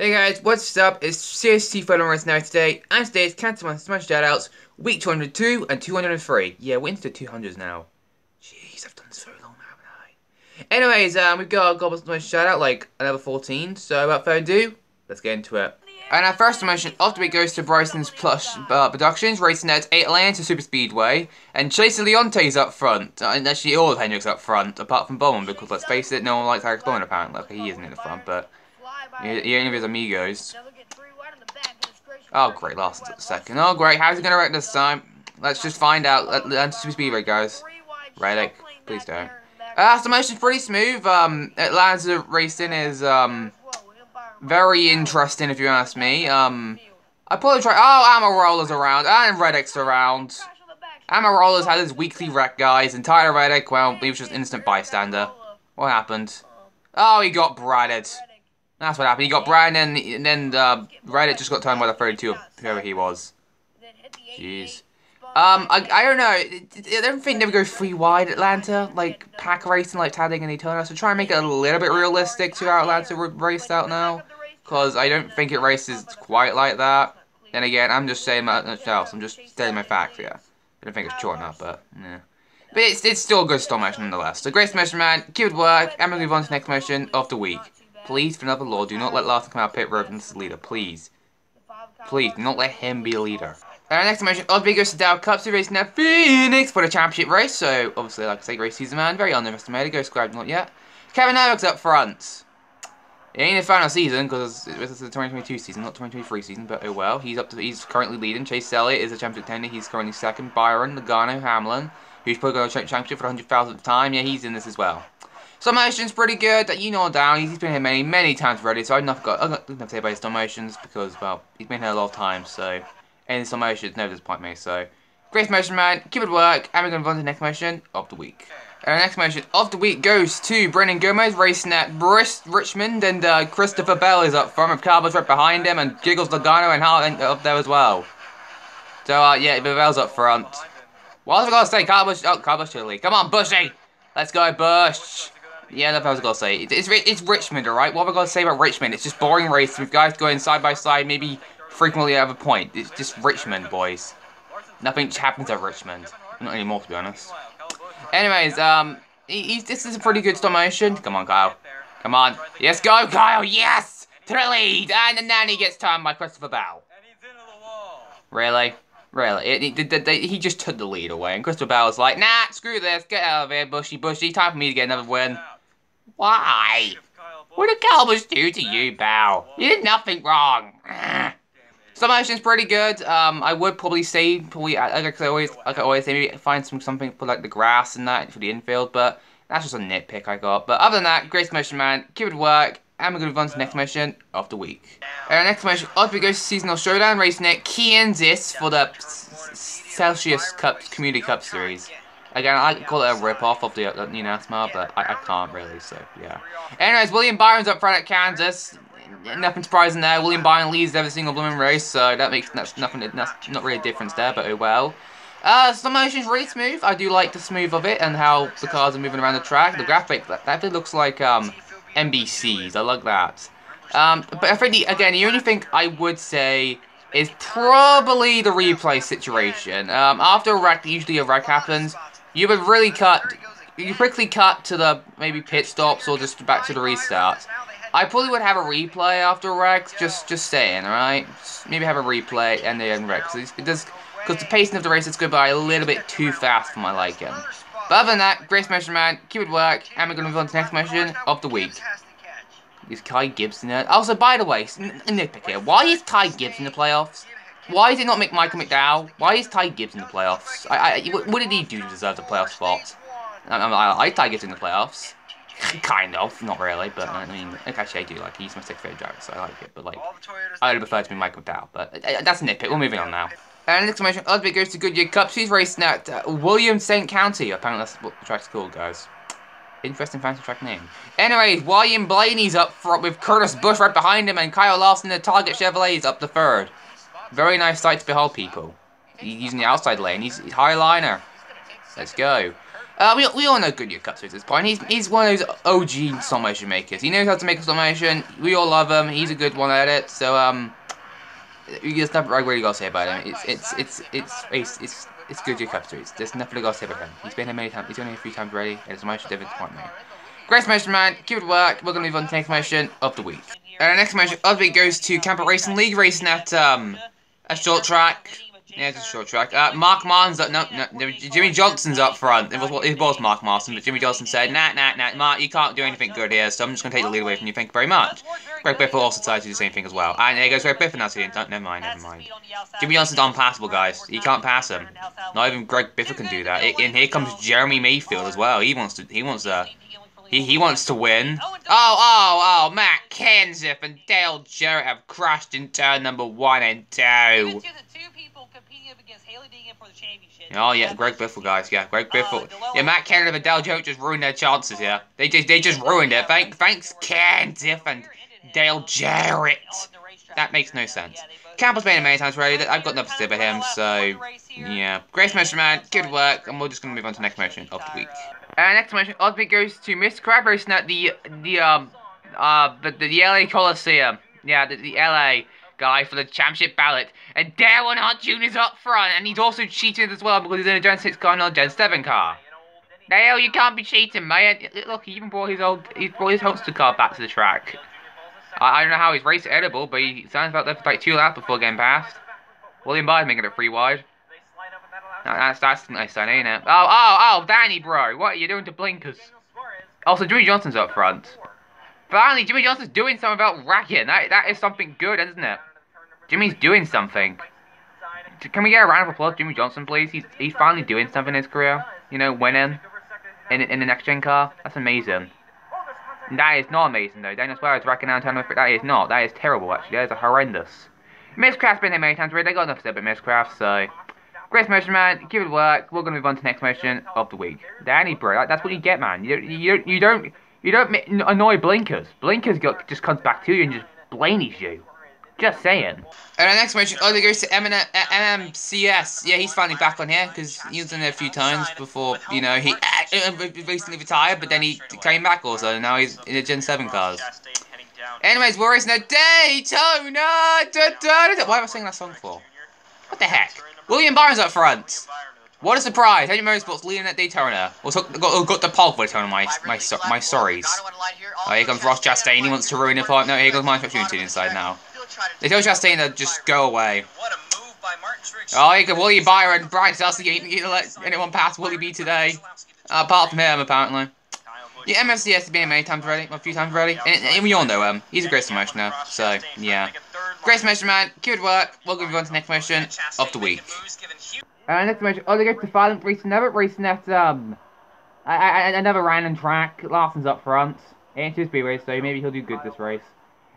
Hey guys, what's up? It's CST Race now today, and today's My Smash Shoutouts, week 202 and 203. Yeah, we're into the 200s now. Jeez, I've done this very long now, haven't I? Anyways, um, we've got a Goblin Smash Shoutout, like, another 14, so without further ado, let's get into it. And our first promotion of the week goes to Bryson's Plush uh, Productions, racing at 8 Atlanta Super Speedway, and Chase Leonte's up front, uh, and actually all of Hendrick's up front, apart from Bowman, because let's face it, no one likes Alex Bowman apparently, okay, he isn't in the front, but... He, only has amigos. Oh, great, the second. Oh, great, how's he going to wreck this time? Let's just find out. Let, Super right, guys. Reddick, please don't. Uh, motion's pretty smooth. Um, Atlanta racing is, um, very interesting, if you ask me. Um, I probably try. Oh, Almirola's around, and Reddick's around. Almirola's had his weekly wreck, guys, and Tyler Reddick, well, he was just instant bystander. What happened? Oh, he got bratted. That's what happened. He got Brian, and, then uh, Reddick just got turned by the 32 of whoever he was. Jeez. Um, I, I don't know. I don't think they would go free wide Atlanta, like pack racing, like Tadding and Daytona. So try and make it a little bit realistic to how Atlanta raced out now, because I don't think it races quite like that. And again, I'm just saying myself. I'm just stating my facts here. I don't think it's true enough, but yeah. But it's, it's still a good stall motion nonetheless. So great motion, man. Keep it work. And we move on to the next motion of the week. Please, for another law, do not let Larson come out pit road as the leader. Please. Please, do not let him be a leader. Our next mention, Osby goes to Dow Cup to race now Phoenix for the championship race. So, obviously, like I say, race season man, very underestimated. Go scribe not yet. Kevin Harvick's up front. It ain't his final season because this is the 2022 season, not 2023 season. But oh well, he's up to he's currently leading. Chase Elliott is a championship contender. He's currently second. Byron Logano Hamlin, who's probably going to championship for the hundred thousandth time. Yeah, he's in this as well. Summation's pretty good. That You know down. He's been here many, many times already, so I've not got. I'm not going to say about his summations because, well, he's been here a lot of times, so any summations never disappoint me. So, great motion, man. Keep it work. And we're going to move on to the next motion of the week. Our next motion of the week goes to Brendan Gomez racing at Brist, Richmond, and uh, Christopher Bell is up front Carlos right behind him, and Jiggles Logano and Hart up there as well. So, uh, yeah, Bell's up front. What was I going to say? Carlos, oh, Carlos Chili. Come on, Bushy! Let's go, Bush! Yeah, that's what I was gonna say. It's, it's Richmond, alright? What am I gonna say about Richmond? It's just boring race with guys going side by side, maybe frequently have a point. It's just Richmond, boys. Nothing happens at Richmond. Not anymore, to be honest. Anyways, um, this is a pretty good motion. Come on, Kyle. Come on. Yes, go, Kyle. Yes! To the lead. And then he gets turned by Christopher Bell. Really? Really, it, it, it, he just took the lead away, and Christopher Bell was like, nah, screw this, get out of here, Bushy, Bushy, time for me to get another win. Why? What did Calvus do to you, Bow? You did nothing wrong. Some action's pretty good. Um, I would probably say, probably, like I always, like I always say, maybe find some something for like the grass and that for the infield, but that's just a nitpick I got. But other than that, great mission, man. Keep it work. And we're going to move on to the next mission of the week. Our next mission of the goes to Seasonal Showdown, racing at Kansas for the Celsius Cup Community Cup Series. Again, I call it a rip-off of the, uh, you but I, I can't really, so, yeah. Anyways, William Byron's up front at Kansas. Nothing surprising there. William Byron leads every single blooming race, so that makes that's nothing, that's not really a difference there, but oh well. Uh, some motion's really smooth. I do like the smooth of it and how the cars are moving around the track. The graphic, that, that looks like, um, NBC's. I like that. Um, but I think, the, again, the only thing I would say is probably the replay situation. Um, after a wreck, usually a wreck happens, you would really cut, you quickly cut to the maybe pit stops or just back to the restart. I probably would have a replay after wreck, just just saying, alright? Maybe have a replay and then. Because it does, because the pacing of the race is going by a little bit too fast for my liking. But other than that, great mission, man. Keep it work, and we're going to move on to the next mission of the week. Is Kai Gibson there? Also, by the way, nitpick here. Why is Ty Gibson in the playoffs? Why is it not make Michael McDowell? Why is Ty Gibbs in the playoffs? I, I, what did he do to deserve the playoff spot? I, I, I Ty Gibbs in the playoffs. kind of, not really, but I mean, actually I do like He's my sixth favorite driver, so I like it. But like, I would prefer to be Michael McDowell. But uh, that's a nitpick. We're moving on now. And next mention, Osby goes to Goodyear Cup. She's racing at uh, William St. County. Apparently that's what the track's called, guys. Interesting fancy track name. Anyways, William Blaney's up front with Curtis Bush right behind him, and Kyle Larson, the Target Chevrolet, is up the third. Very nice sight to behold, people. He's using the outside lane. He's, he's high liner. Let's go. Uh, we, we all know Goodyear Cups at this point. He's he's one of those OG stop motion makers. He knows how to make a stop motion. We all love him. He's a good one at it. So um, there's nothing I really got to say about him. It's it's it's it's it's it's, it's Goodyear Cup series. There's nothing I got to say about him. He's been here many times. He's here a few times already, and it's a motion different point me. Great motion man, keep it work. We're gonna move on to the next motion of the week. And our next motion of the week goes to Camper Racing League racing at um a short track. Yeah, it's a short track. Uh, Mark Martin's up. No, no, Jimmie Johnson's up front. It was it was Mark Martin, but Jimmie Johnson said, "Nah, nah, nah, Mark, you can't do anything good here, so I'm just gonna take the lead away from you. Thank you very much." Greg Biffle also decided to do the same thing as well. And there goes Greg Biffle now. So never mind, never mind. Jimmie Johnson's unpassable, guys. You can't pass him. Not even Greg Biffle can do that. And here comes Jeremy Mayfield as well. He wants to. He wants to. He, he wants to win. Oh, oh, oh, Matt Kenseth and Dale Jarrett have crashed in turn number one and two. Oh yeah, Greg Biffle guys, yeah, Greg Biffle. Yeah, Matt Kenseth and Dale Jarrett just ruined their chances here. They just they just ruined it. Thank, thanks Kenseth and Dale Jarrett. That makes no sense. Campbell's been many times already. I've got nothing to say about him, so yeah. Great motion man, good work, and we're just gonna move on to the next motion of the week. And next motion of the goes to Mr. Racing at the the um uh the, the LA Coliseum. Yeah, the, the LA guy for the championship ballot. And Dale Earnhardt Jr.'s up front, and he's also cheated as well because he's in a Gen 6 car, not a Gen 7 car. Dale, you can't be cheating, man. Look, he even brought his old, he brought his Hulkster car back to the track. I, I don't know how he's race edible, but he sounds about there for like two laps before getting past. William Byers making it free wide. No, that's that's nice, ain't it? Oh, oh, oh, Danny, bro, what are you doing to blinkers? Also, Jimmie Johnson's up front. Finally, Jimmie Johnson's doing something about racking. That that is something good, isn't it? Jimmy's doing something. Can we get a round of applause, Jimmie Johnson, please? He's he's finally doing something in his career. You know, winning in in the next gen car. That's amazing. That is not amazing though. Daniel Suarez racking down turn That is not. That is terrible actually. That is horrendous. Miscraft's been here many times already. They got enough to say about Miscraft, so Great motion, man. Give it work. We're gonna move on to next motion of the week. Danny, bro, that's what you get, man. You you you don't you don't annoy blinkers. Blinkers got, just comes back to you and just blamies you. Just saying. And our next motion, oh, they goes to MMCS. Yeah, he's finally back on here because he was in there a few times before, you know, he uh, recently retired, but then he came back also. Now he's in the Gen 7 cars. Anyways, we're racing a Daytona. Da, da, da, Why am I singing that song for? What the heck? William Byron's up front. What a surprise! Hendrick Motorsports leading at Daytona. Also got, got the pole for Daytona, my my so, my sorries. Oh, here comes Ross Chastain. He wants to ruin it for no. Here comes my opportunity inside now. They tell Chastain to just go away. Oh, here comes William Byron. Brian Selson. You, you let anyone pass Willie B today? Uh, apart from him, apparently. Yeah, MFCS has been many times already, a few times already, and, and we all know him. He's a great promotioner, so yeah. Great man. Good work. Go on to the next motion of the week. Uh, next motion. Oh, they go to Violent Racing. Never racing at um, I, I, another random track. Larson's up front. It's too speed race, so maybe he'll do good this race.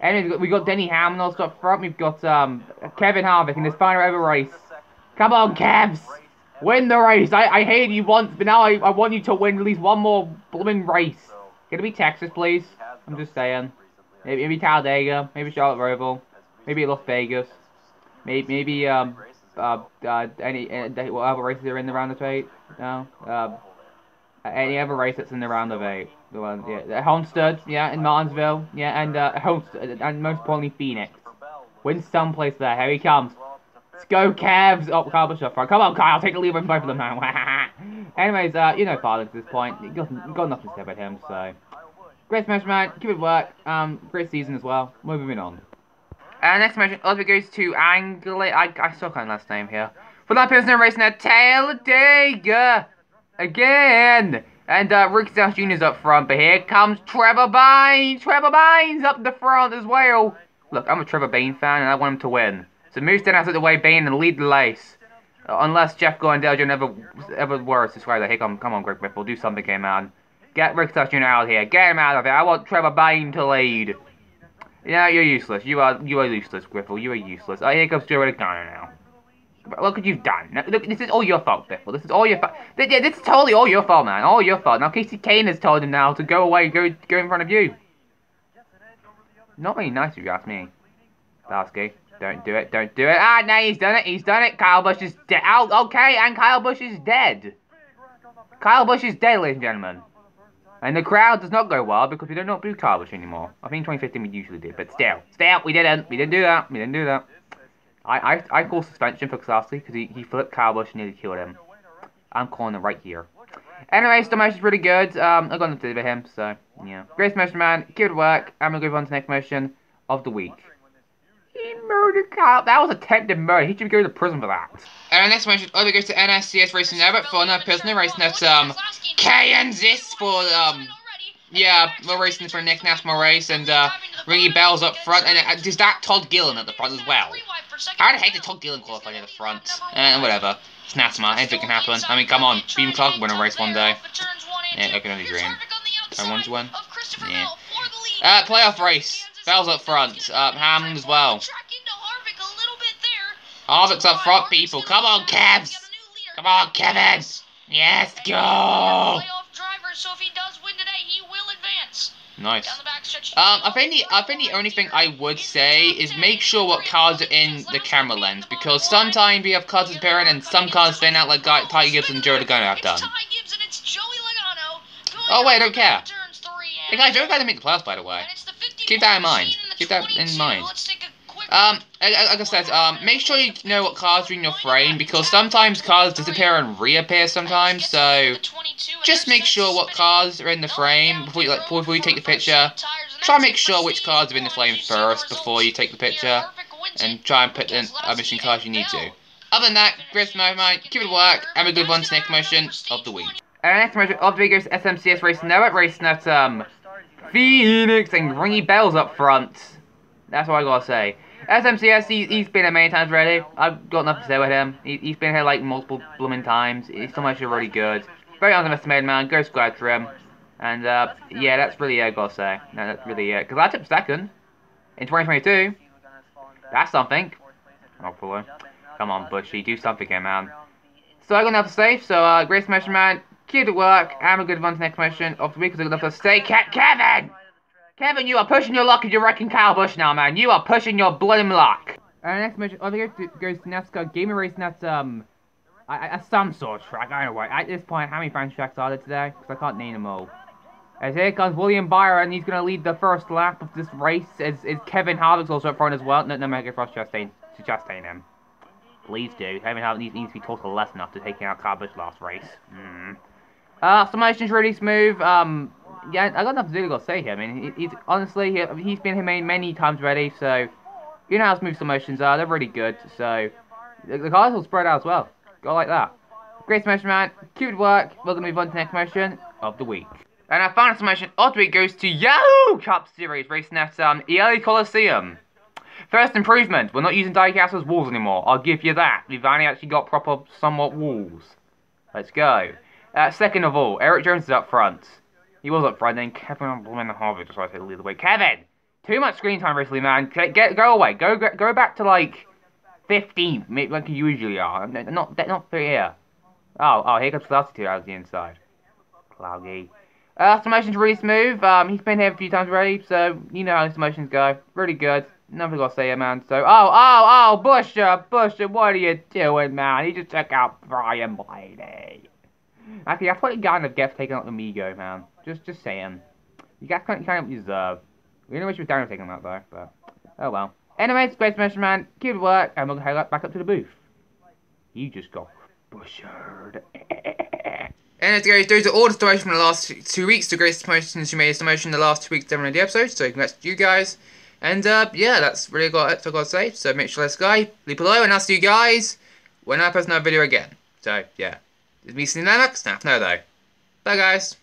And we've got Denny Hamlin up front. We've got um Kevin Harvick in his final ever race. Come on, Kevs! Win the race! I, I hated you once, but now I, I want you to win at least one more blooming race. Gonna be Texas, please. I'm just saying. Maybe, maybe Talladega, maybe Charlotte Roval, maybe Las Vegas, maybe maybe um uh, uh any uh, what races are in the round of eight? No, uh, any other race that's in the round of eight. The one, yeah, Homestead, yeah, in Martinsville, yeah, and uh, Homestead, and most importantly Phoenix. Win someplace there. Here he comes. Let's go, Cavs! Oh, Kyle Busch front. Come on, Kyle, take the lead from both of them now. Anyways, uh, you know Father at this point. You got, you got nothing to say about him, so. Great smash, man. Keep it work. Um, great season as well. Moving on. Uh, next mention also goes to Angle. I, I suck on last name here. For that person racing a at Talladega again. And uh, Rick Styles Jr.'s up front, but here comes Trevor Bayne. Trevor Bayne's up the front as well. Look, I'm a Trevor Bayne fan, and I want him to win. So move stand out of the way, Bayne, and lead the race. Uh, unless Jeff Gordon Dale Jones ever, worse describe that. Hey, come, come on, Greg Biffle, do something here, man. Get Rick Styles Jr. out of here. Get him out of here. I want Trevor Bayne to lead. Yeah, you're useless. You are you are useless, Griffle. You are useless. Oh, here comes Joe Garner now. Look what you've done. Look, this is all your fault, Griffle. This is all your fault. Yeah, this is totally all your fault, man. All your fault. Now, Kasey Kahne has told him now to go away, go go in front of you. Not very nice if you ask me. Darsky, don't do it, don't do it. Ah, no, he's done it, he's done it. Kyle Busch is dead. Oh, okay, and Kyle Busch is dead. Kyle Busch is dead, ladies and gentlemen. And the crowd does not go wild because we don't not Kyle Busch anymore. I think 2015 we usually did, but still. Still, we didn't. We didn't do that. We didn't do that. I I, I call suspension for Classy because he, he flipped Kyle Busch and nearly killed him. I'm calling it right here. Anyway, the match is pretty good. Um, I got nothing to do with him, so yeah. Great motion man, keep it work. I'm gonna go on to the next motion of the week. He murdered Kyle. That was attempted murder. He should be going to prison for that. And our next motion also goes to NSCS Racing Network for another prisoner racing that's um Kansas for um yeah, we're racing for the next national race and uh Ringy Bell's up front and uh, there's that Todd Gilliland at the front as well. I'd hate the Todd Gilliland qualifying at the front. And uh, whatever. It's NASMA, anything can happen. I mean, come on, Beam Clark will win a race one day. Yeah, I can only dream. I want to win? Yeah. Uh, playoff race. Bell's up front. Uh, Hammond as well. Harvick's up front, people. Come on, Kevs! Come on, Kevin! Yes, go! Nice. Um, I think the I think the only thing I would say is make sure what cards are in the camera lens because sometimes we have cards appearing and some cards stand out like Guy, Ty Gibbs and Joe Logano have done. Oh wait, I don't care. Hey guys, Joe Logano make the playoffs by the way. Keep that in mind. Keep that in mind. Um, like I said, um, make sure you know what cards are in your frame because sometimes cards disappear and reappear sometimes. So just make sure what cards are in the frame before you like before you take the picture. Try and make sure which cards are in the frame first before you take the picture, and try and put in a mission cards you need to. Other than that, my mind, keep it work, have a good one to next motion of the week. Our next motion of the week is SMCS Network racing at um Phoenix and Ringy Bells up front. That's what I gotta say. SMCS, he, he's been here many times already. I've got nothing to say with him. He, he's been here like multiple blooming times. He's so much really good. Very underestimated man. Go squad for him. And uh, yeah, that's really it, I gotta say. No, that's really it. Because I took second in 2022. That's something. Hopefully. Come on, Bushy. Do something here, man. So I got enough to say. So, uh, Grace Mission Man, it work. I'm a good one to next mission of the week because I enough to say. Kevin! Kevin, you are pushing your luck and you're wrecking Kyle Busch now, man. You are pushing your bloody luck. Our next mission over here goes to NASCAR Gaming Race, and that's, um, a, some sort of track. I don't know why. At this point, how many French tracks are there today? Because I can't name them all. As here comes William Byron, and he's going to lead the first lap of this race. As, as Kevin Harvick's also up front as well. No, no, Mega Frost Chastain, to Chastain him. Please do. Kevin Harvick needs, needs to be taught a lesson after taking out Busch last race. Mm. Uh, summation's really smooth. Um, yeah, I got nothing to to say here. I mean, he's honestly he, he's been here many times already, so you know how smooth some motions are. They're really good. So the, the will spread out as well. Go like that. Great motion, man. Cute work. We're gonna move on to the next motion of the week. And our final motion of the week goes to Yahoo Cup Series racing at um, ELA Coliseum. First improvement, we're not using diecast as walls anymore. I'll give you that. We've only actually got proper, somewhat walls. Let's go. Uh, second of all, Erik Jones is up front. He was up front, then Kevin Blumen Harvick just tried to lead the way. Kevin! Too much screen time recently, man. Get, go away. Go go back to like 15, like you usually are. Not not here. Oh, oh, here comes Cloudy out of the inside. Cloudy. Uh, summation's really smooth. Um, he's been here a few times already, so you know how the summations go. Really good. Nothing got to say man. So, oh, oh, oh, Busher, Busher, what are you doing, man? He just took out Brian Blaney. Actually, that's what you got of Gets taking out the Migo, man. Just, just saying. You guys kind of, kind of deserve. We didn't wish we was down taking them out though, but oh well. Anyways, Great Smash Man, it work, and we'll head back up to the booth. You just got bushered. and guys, those are all the stories from the last two weeks. The greatest promotions you made a motion the last two weeks during the episode, so congrats to you guys. And uh, yeah, that's really got it, I got to say. So make sure let's go, leave below, and I'll see you guys when I post another video again. So yeah, it's me, Cinemax. Snap, no though. Bye guys.